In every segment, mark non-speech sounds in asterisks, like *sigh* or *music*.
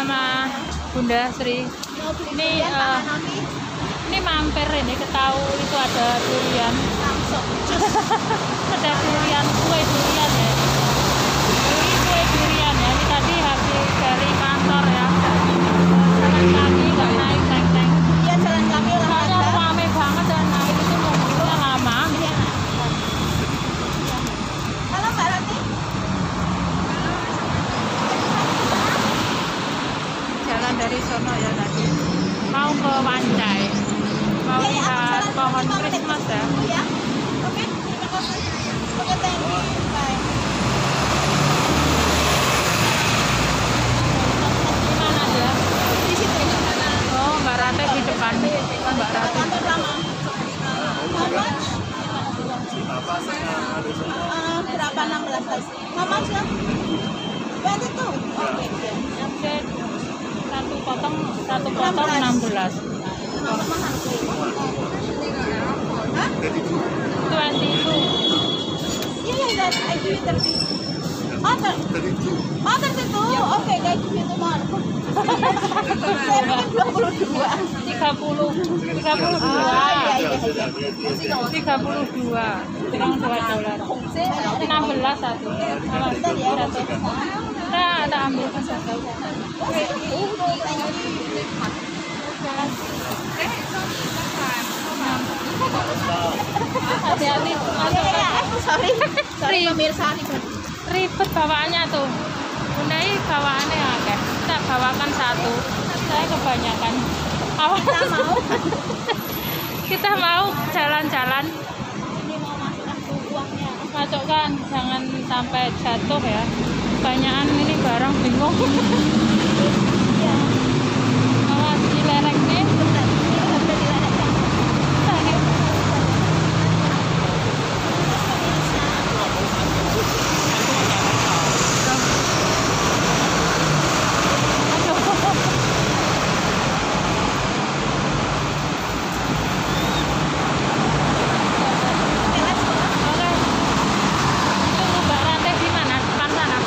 sama Bunda Sri. Ini, Hanafi? Ini mampir ini ketahu itu ada durian. *laughs* ada durian, kue durian ya. Beli kue durian ya. Ini tadi habis dari kantor ya. Jalan kaki nggak naik tank-tank. dia jalan kaki Soalnya olahraga rame banget dan naik itu nunggunya lama. Iya. halo Mbak Rati Jalan dari sono ya tadi. Mau ke Wancai. Mau Iya, iya, aku lihat jalan pohon lima menit. Christmas ya. ya oke terima kasih oke thank you bye Di mana aja? di situ Oh, Mbak Rate di depan. Mbak Rate. kantor lama How much? Eh, berapa 16 guys? How much ya? 22 oke oke Oke. Satu potong, satu potong 16. Kenapa mahal sih? Hah? 22. Iya, iya, that I give you 30. Oh, ter oh 32. Oke, guys, you tomorrow. Saya pikir 22. 30. 32. Ah, iya, iya, iya. 32. Kurang 2 dolar. 16 satu. Awas, satu. Nah, tak ambil. Hati-hati sorry. Sorry, pemirsa. ribet bawaannya tuh. Bunda ini bawaannya akeh. Kita bawakan satu. Saya kebanyakan. Awas. Kita mau. Kita mau jalan-jalan. Ini mau masukkan ke uangnya. Masukkan, jangan sampai jatuh ya. Banyakan ini barang bingung. *laughs* Iya. Awas di lereng nih. Bentar, ini sampai di lereng yang Oke, let's go. Oke. Tunggu Mbak Rate di mana? Depan sana.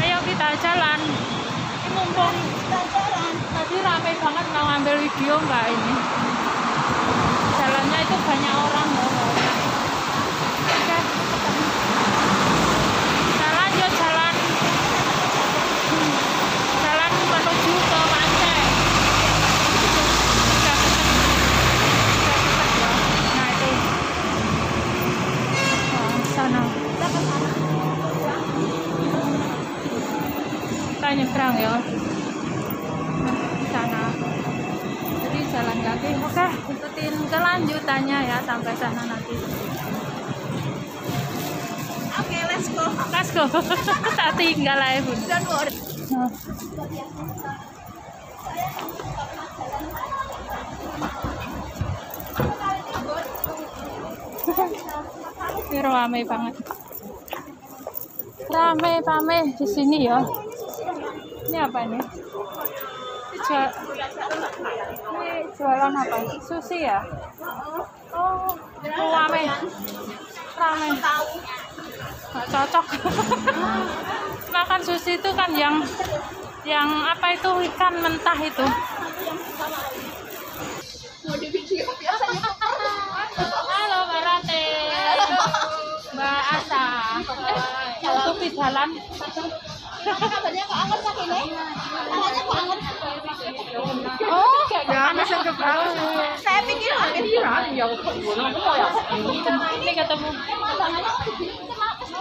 Ayo kita jalan. Ini mumpung Kita jalan. tadi rame banget mau ngambil video nggak ini? Jalannya itu banyak orang loh. Oke. Kita lanjut jalan. Jalan menuju ke Wancai. Udah deket. Udah deket ya. Nah itu. Oh, sana. Kita ke sana. Kita nyebrang ya. Nah, di sana. Jadi jalan kaki. Oke, ikutin kelanjutannya ya sampai sana nanti. Oke, let's go. Let's go. *laughs* tak tinggal lah ya. Don't worry. Nah, *laughs* ini rame banget. Rame rame di sini ya. Ini apa ini? Ini jual, ini jualan apa? Sushi ya? Oh, rame. Rame. Nggak cocok. *laughs* Makan sushi itu kan yang yang apa itu ikan mentah itu. Halo Mbak Rate. Mbak Asa. Eh, jalan. Kabarnya kok ini? Kok? Oh, ya ke. Saya pikir. Ini ketemu.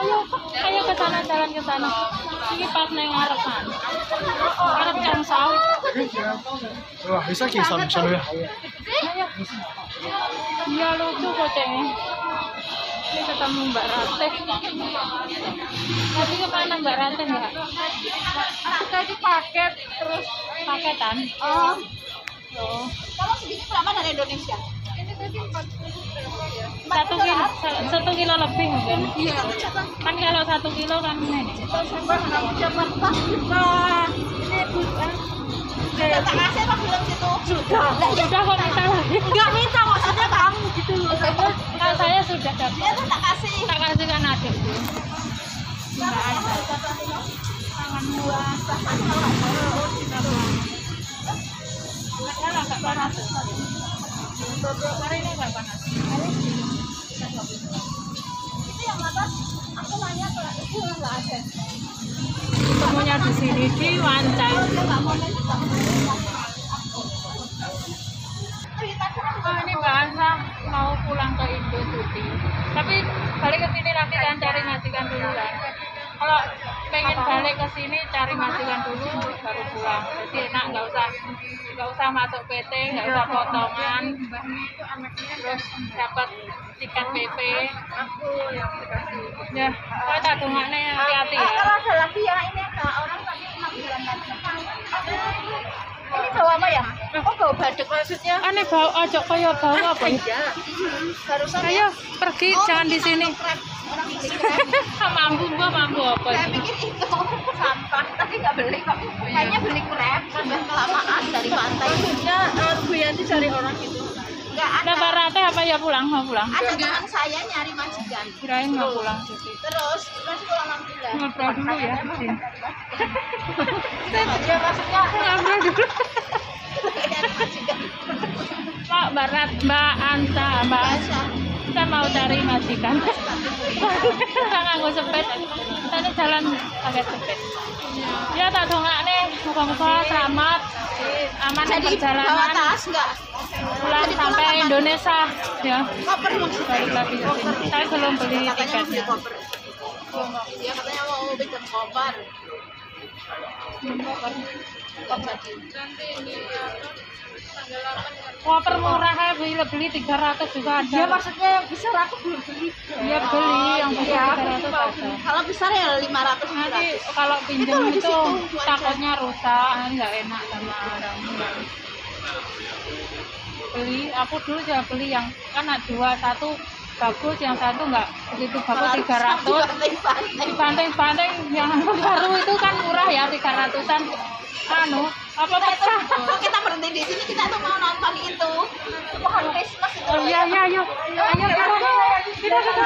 Ayo, ayo ke sana jalan ke sana. Ini pas neng ngarepan. Ngarep yang saw. Wah, bisa ki sana ya. Iya lucu kucingnya. Ini ketemu Mbak Rate. Tadi ke mana Mbak Rate nggak? Tadi paket terus paketan. Oh, Oh. kalau segini berapa dari Indonesia? Satu kilo, sa- satu kilo lebih mungkin. Iya. Kan kalau satu kilo kan ini. Nah, udah tak kasih apa belum situ? Sudah. Lah, ya Sudah kok minta lagi. Enggak minta maksudnya kamu gitu loh. Kan saya sudah dapat. tuh tak kasih. Tak kasih kan adik tuh. Nggak ada. Tanganmu susah kan kalau nggak salah. Kan agak panas. Hari ini agak panas. Itu yang atas, aku nanya ke itu nggak ada. Ketemunya di sini di Wancai. Oh, ini Mbak Asa mau pulang ke Indo cuti. Tapi balik ke sini nanti kan cari majikan dulu kan. Kalau pengen balik ke sini cari majikan dulu baru pulang. Jadi enak nggak usah nggak usah masuk PT, nggak usah potongan. Terus dapat tiket PP. Ya, saya tak dongaknya hati-hati Eh, ya. kalau ada lagi ya ini ada orang tadi enam bulan lagi. Ini bau apa ya? Oh bau baduk maksudnya? Aneh bau aja kayak bau apa ya? Iya. Barusan Ayo pergi Oh, jangan di sini. Mampu gua mampu apa? Saya pikir itu sampah, tapi nggak beli kok. Kayaknya beli crab, sudah kelamaan dari pantai. Maksudnya Bu Yanti cari orang itu? Nggak ada. Nah, Rate apa ya pulang? Mau pulang? Ada teman saya nyari majikan. Kirain mau pulang cuti. Terus, terus pulang bulan. Ngobrol dulu ya. Ya maksudnya Ngobrol dulu. Pak Mbak Rat, Mbak Anta, Mbak Biasa. Kita mau cari majikan. Kita nganggo sepet. Kita jalan pakai sepet. Ya tak dongak nih, muka-muka selamat, aman di Jadi bawa perjalanan, tas nggak? pulang Jadi sampai kapan? Indonesia. Ya, Koper balik lagi. Saya belum beli tiketnya. Iya katanya mau bikin koper. Koper. Murah ya, beli beli 300 juga ada. Iya maksudnya yang besar aku belum beli. Iya beli yang besar Iya, 300 ada. Kalau besar ya 500 Nanti 400. kalau pinjam Itu itu takutnya rusak, kan nggak enak sama orang. Beli, aku dulu juga beli yang kan ada dua satu bagus, yang satu nggak begitu bagus 300 Dibanting-banting yang baru itu kan murah ya 300an. Anu, apa pecah? Kalau kita berhenti di sini kita tuh mau nonton itu pohon Christmas itu. Oh iya iya ayo. Ayo kita kita.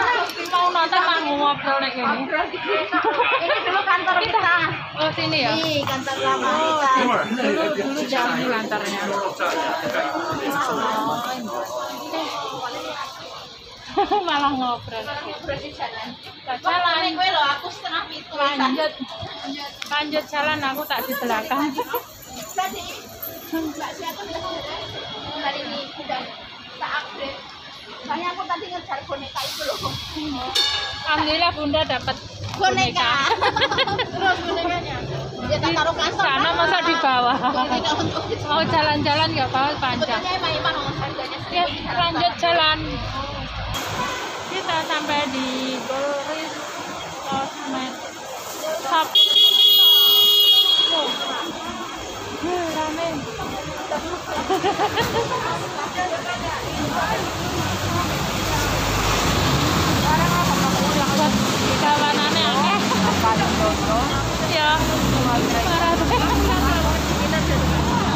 Mau nonton mau ngobrol nih ini. Ini dulu kantor kita. Oh sini ya. Nih kantor lama kita. Dulu dulu jam di lantarnya. *laughs* Malah ngobrol. Berarti jalan. Tak Jalan Jalan gue loh aku setengah itu. lanjut lanjut jalan aku tak di belakang. Tadi Mbak siapa hari ini udah tak update. Soalnya aku tadi ngejar boneka itu loh. Alhamdulillah bunda dapat Boneka. *laughs* Terus bonekanya. Ya tak taruh kantor. Sana masa di bawah. Mau jalan-jalan ya bawa panjang. Ya, lanjut jalan. Sampai di Boris Cosmet Shop. Rame.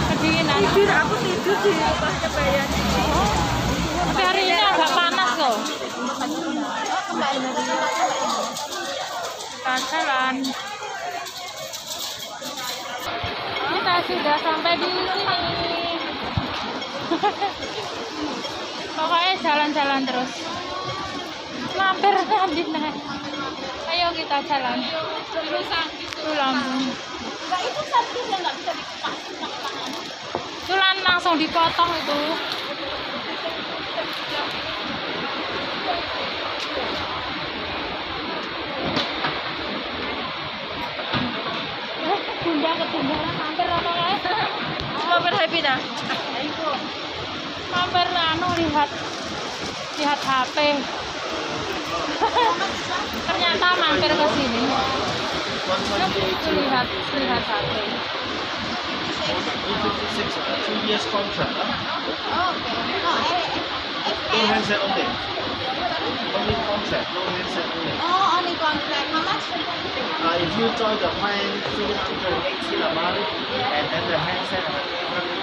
Kedinginan. Tidur aku tidur di pasnya bayannya. Tapi hari ini agak panas kok. Kita jalan. Kita sudah sampai di sini. *laughs* Pokoknya jalan-jalan terus. Mampir nanti nah. Ayo kita jalan. Itu lambung. Enggak itu servisnya nggak bisa dikupas. Cuman langsung dipotong itu. Mampir happy dah. Mampir anu lihat lihat HP. *laughs* Ternyata mampir ke sini. Lihat lihat HP. 56, uh, two years contract. Huh? Oh, oke. Oh, eh, No eh, handset only. Only contract, no handset only. Oh, only contract. How much? Uh, if you join the plan 380 a month, and then the handset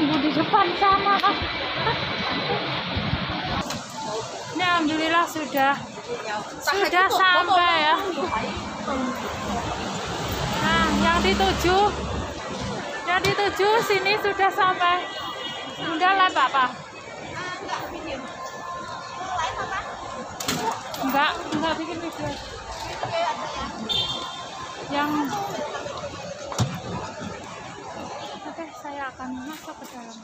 tunggu di depan sana ini alhamdulillah sudah sudah sampai ya. Nah yang dituju yang dituju sini sudah sampai. Udah lah papa enggak enggak bikin video. Yang oke saya akan masuk ke dalam